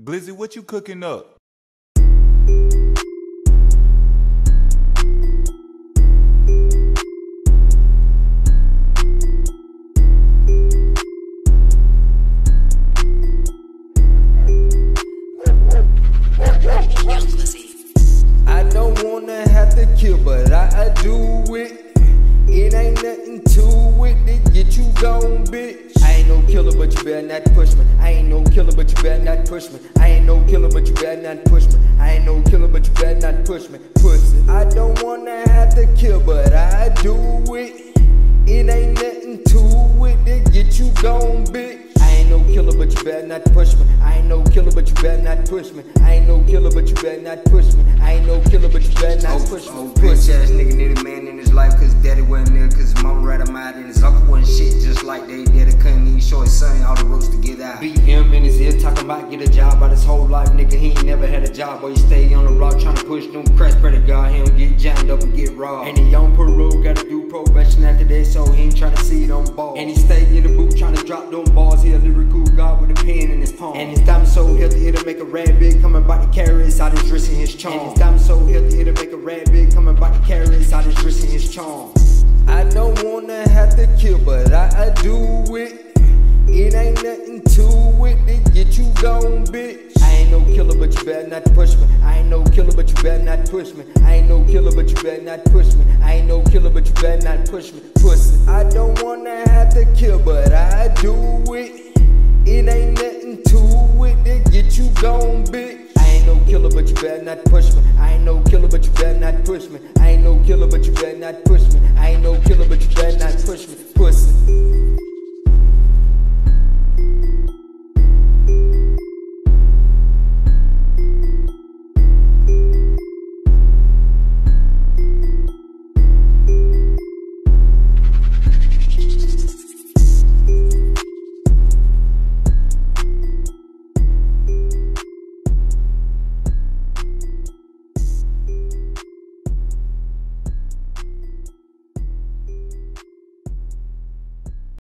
Glizzy, what you cooking up? I don't wanna have to kill, but I, do it. It ain't nothing to it get you gone, bitch. I ain't no killer, but you better not push me. I ain't no better not push me. I ain't no killer, but you better not push me. I ain't no killer, but you better not push me. Pussy. I don't wanna have to kill, but I do it. It ain't nothing to it to get you gone, bitch. I ain't no killer, but you better not push me. I ain't no killer, but you better not push me. I ain't no killer, but you better not push me. I ain't no killer, but you better not oh, push me. Oh, bitch ass nigga need a man in his life cause daddy wasn't there cause mama rat him out and his uncle wasn't shit just like they did. His son all the ropes to get out. Him in his ear talking about get a job by his whole life, nigga. He ain't never had a job, boy. He stay on the block trying to push them cracks. Pray to God, he don't get jammed up and get robbed. And he on parole, gotta do probation after that, so he ain't trying to see them balls. And he stay in the booth trying to drop them balls. He a lyrical god with a pen in his palm. And his diamond so healthy, it'll make a rat big. Coming by to carry inside his and his charm. And his diamond so healthy, it'll make a rat killer, but you better not push me. I ain't no killer, but you better not push me. I ain't no killer, but you better not push me. I ain't no killer, but you better not push me. Pussy. I don't wanna have to kill, but I do it. It ain't nothing to it to get you gone, bitch. I ain't no killer, but you better not push me. I ain't no killer, but you better not push me. I ain't no killer, but you better not push me.